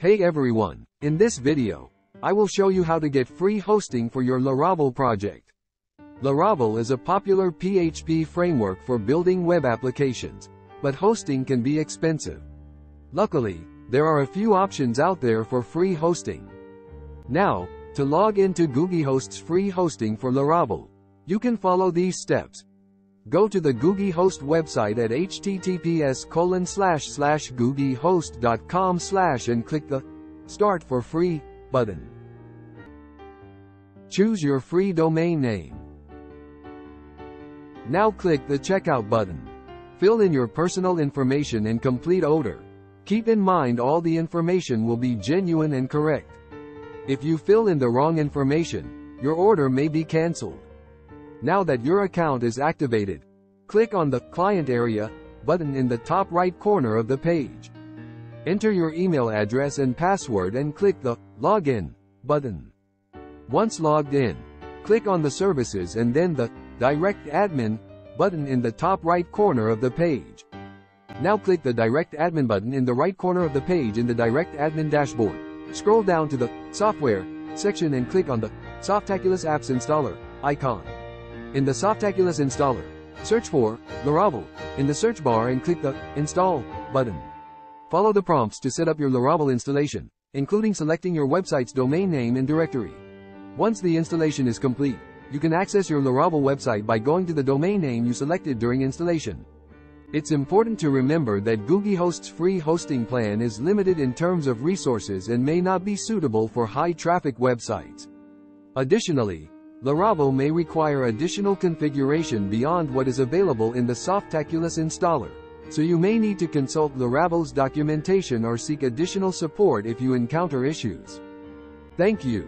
Hey everyone, in this video, I will show you how to get free hosting for your Laravel project. Laravel is a popular PHP framework for building web applications, but hosting can be expensive. Luckily, there are a few options out there for free hosting. Now, to log into Googie Host's free hosting for Laravel, you can follow these steps. Go to the Googie Host website at https colon slash slash googiehost.com slash and click the Start for Free button. Choose your free domain name. Now click the Checkout button. Fill in your personal information in complete order. Keep in mind all the information will be genuine and correct. If you fill in the wrong information, your order may be cancelled. Now that your account is activated, click on the Client Area button in the top right corner of the page. Enter your email address and password and click the Login button. Once logged in, click on the Services and then the Direct Admin button in the top right corner of the page. Now click the Direct Admin button in the right corner of the page in the Direct Admin dashboard. Scroll down to the Software section and click on the Softaculous Apps Installer icon. In the Softaculous installer, search for Laravel in the search bar and click the Install button. Follow the prompts to set up your Laravel installation, including selecting your website's domain name and directory. Once the installation is complete, you can access your Laravel website by going to the domain name you selected during installation. It's important to remember that Host's free hosting plan is limited in terms of resources and may not be suitable for high-traffic websites. Additionally, Laravel may require additional configuration beyond what is available in the Softaculous installer, so you may need to consult Laravel's documentation or seek additional support if you encounter issues. Thank you.